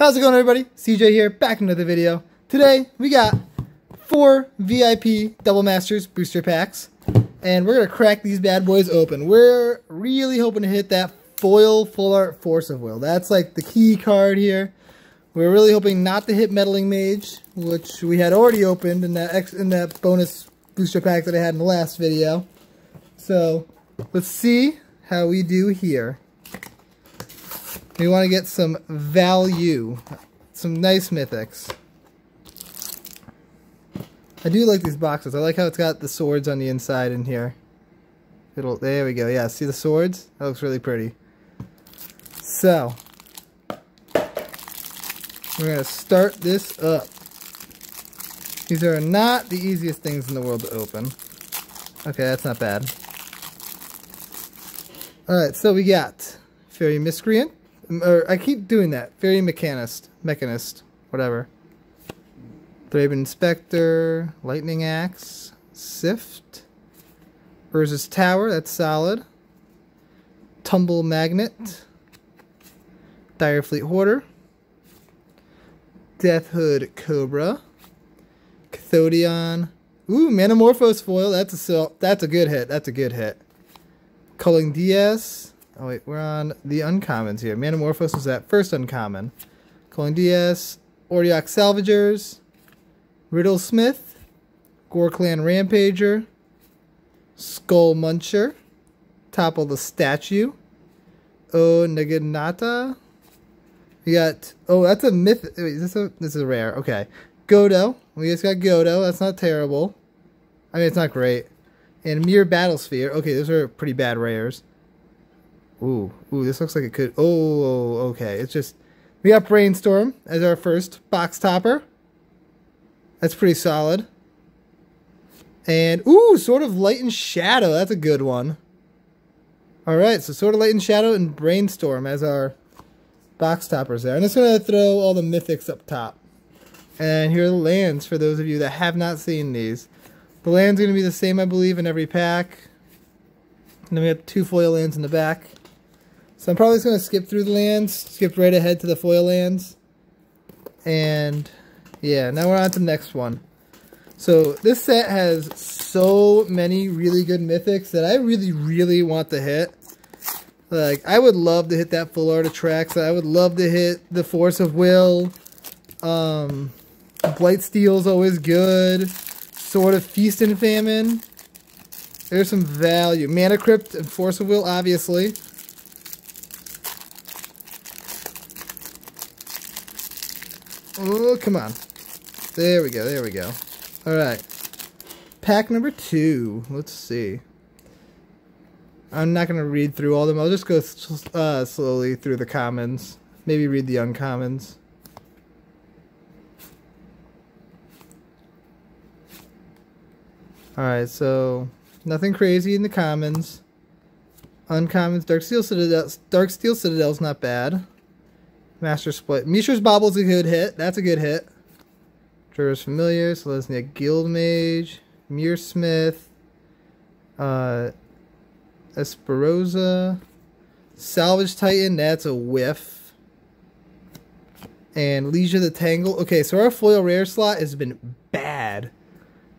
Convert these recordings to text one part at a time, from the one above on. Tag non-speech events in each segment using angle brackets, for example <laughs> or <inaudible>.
How's it going everybody? CJ here, back another video. Today, we got four VIP Double Masters booster packs. And we're to crack these bad boys open. We're really hoping to hit that foil full art Force of Will. That's like the key card here. We're really hoping not to hit Meddling Mage, which we had already opened in that ex in that bonus booster pack that I had in the last video. So, let's see how we do here. We want to get some value. Some nice mythics. I do like these boxes. I like how it's got the swords on the inside in here. It'll, there we go. Yeah, see the swords? That looks really pretty. So, we're going to start this up. These are not the easiest things in the world to open. Okay, that's not bad. Alright, so we got Faerie Miscreant, or I keep doing that. Faerie Mechanist. Mechanist. Whatever. Thraben Inspector. Lightning Axe. Sift. Urza's Tower. That's solid. Tumble Magnet. Dire Fleet Hoarder. Death Hood Cobra. Cathodion. Ooh, Manamorphose Foil. That's a that's a good hit. That's a good hit. Culling Dais. Oh wait, we're on the uncommons here. Manamorphose was that first uncommon. Culling Dais, Auriok Salvagers, Riddlesmith, Ghor-Clan Rampager, Skull Muncher, Topple the Statue, Oh Naginata. We got oh that's a myth wait, this a this is a rare. Okay. Godo. We just got Godo, that's not terrible. I mean it's not great. And Myr Battlesphere. Okay, those are pretty bad rares. Ooh, ooh, this looks like it could. Oh, okay. It's just we got Brainstorm as our first box topper. That's pretty solid. And ooh, Sword of Light and Shadow. That's a good one. All right, so Sword of Light and Shadow and Brainstorm as our box toppers there. I'm just gonna throw all the mythics up top. And here are the lands for those of you that have not seen these. The land's gonna be the same, I believe, in every pack. And then we have two foil lands in the back. So I'm probably just going to skip through the lands, skip right ahead to the foil lands. And yeah, now we're on to the next one. So this set has so many really good mythics that I really, really want to hit. Like, I would love to hit that full art of Trax. I would love to hit the Force of Will. Um, Blight Blightsteel's always good. Sword of Feast and Famine. There's some value. Mana Crypt and Force of Will, obviously. Oh, come on. There we go, there we go. Alright. Pack number two. Let's see. I'm not going to read through all of them. I'll just go uh, slowly through the commons. Maybe read the uncommons. Alright, so nothing crazy in the commons. Uncommons, Darksteel Citadel. Darksteel Citadel's not bad. Master Split. Mishra's Bobble's a good hit. That's a good hit. Trevor's Familiar, Selesnya Guildmage, Myrsmith, uh, Esperzoa, Salvage Titan, that's a whiff. And Leisure the Tangle. Okay, so our foil rare slot has been bad.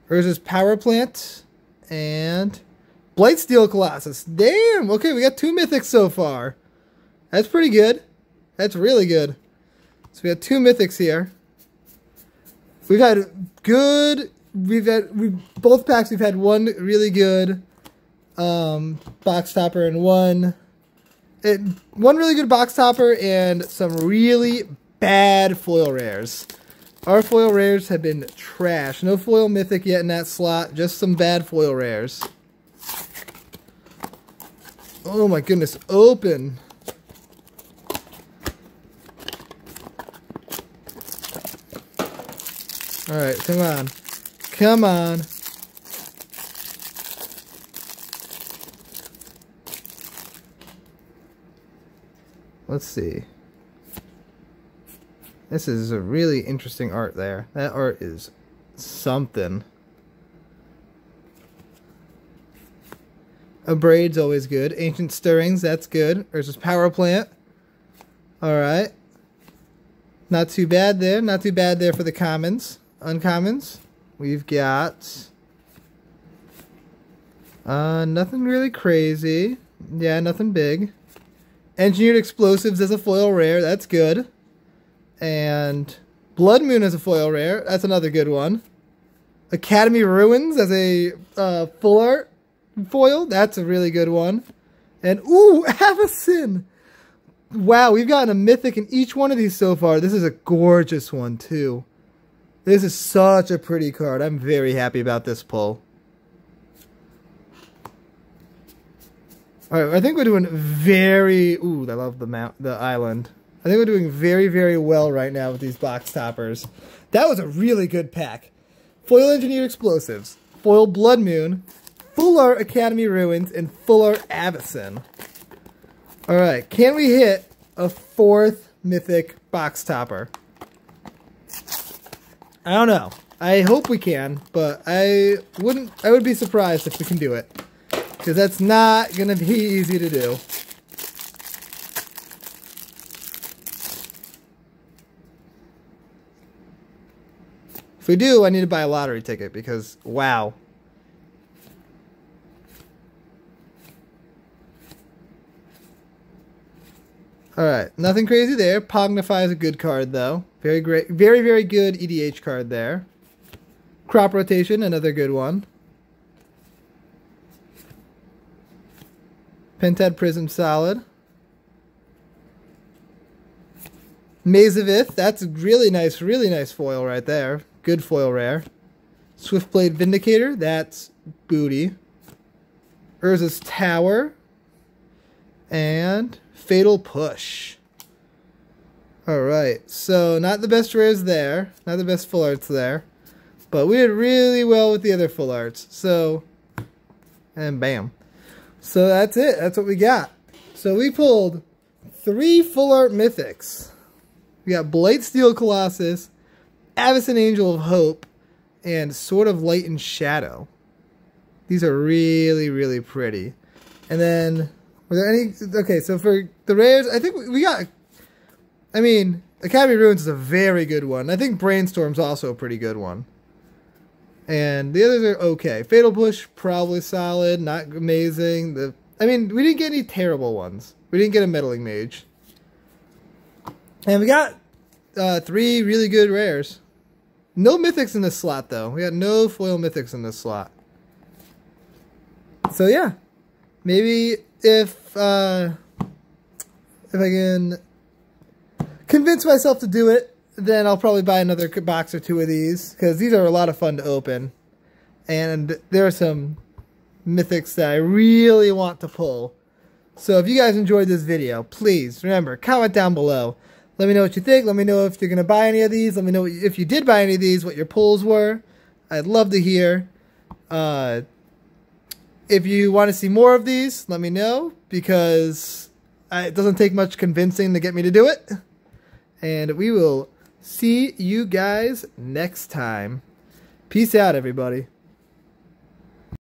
Urza's Power Plant and Blightsteel Colossus. Damn! Okay, we got two mythics so far. That's pretty good. That's really good. So we got two mythics here. We've had good. We've had we both packs. We've had one really good um, box topper and one it, one really good box topper and some really bad foil rares. Our foil rares have been trash. No foil mythic yet in that slot. Just some bad foil rares. Oh my goodness. Open. Alright, come on. Come on. Let's see. This is a really interesting art there. That art is something. A braid's always good. Ancient Stirrings, that's good. There's this Power Plant. Alright. Not too bad there. Not too bad there for the commons. Uncommons. We've got... Uh, nothing really crazy. Yeah, nothing big. Engineered Explosives as a foil rare. That's good. And Blood Moon as a foil rare. That's another good one. Academy Ruins as a uh, full art foil. That's a really good one. And, ooh, <laughs> Avacyn! Wow, we've gotten a mythic in each one of these so far. This is a gorgeous one, too. This is such a pretty card. I'm very happy about this pull. Alright, I think we're doing very... Ooh, I love the mount, the island. I think we're doing very, very well right now with these box toppers. That was a really good pack. Foil Engineered Explosives, Foil Blood Moon, Full Art Academy Ruins, and Full Art Avacyn. Alright, can we hit a fourth Mythic box topper? I don't know. I hope we can, but I wouldn't I would be surprised if we can do it. Because that's not gonna be <laughs> easy to do. If we do, I need to buy a lottery ticket because, wow. Alright, nothing crazy there. Pongify is a good card, though. Very great, very, very good EDH card there. Crop Rotation, another good one. Pentad Prism, solid. Maze of Ith, that's really nice, really nice foil right there. Good foil rare. Swiftblade Vindicator, that's booty. Urza's Tower. And Fatal Push. Alright, so not the best rares there. Not the best full arts there. But we did really well with the other full arts. So, and bam. So that's it. That's what we got. So we pulled three full art mythics. We got Blade Blightsteel Colossus, Avacyn Angel of Hope, and Sword of Light and Shadow. These are really, really pretty. And then, were there any... Okay, so for the rares, I think we got... I mean, Academy Ruins is a very good one. I think Brainstorm's also a pretty good one. And the others are okay. Fatal Push, probably solid, not amazing. The I mean, we didn't get any terrible ones. We didn't get a Meddling Mage. And we got uh, three really good rares. No mythics in this slot, though. We got no foil mythics in this slot. So, yeah. Maybe if, uh, if I can convince myself to do it, then I'll probably buy another box or two of these. Because these are a lot of fun to open. And there are some mythics that I really want to pull. So if you guys enjoyed this video, please remember, comment down below. Let me know what you think. Let me know if you're going to buy any of these. Let me know if you did buy any of these, what your pulls were. I'd love to hear. Uh, if you want to see more of these, let me know because it doesn't take much convincing to get me to do it. And we will see you guys next time. Peace out, everybody.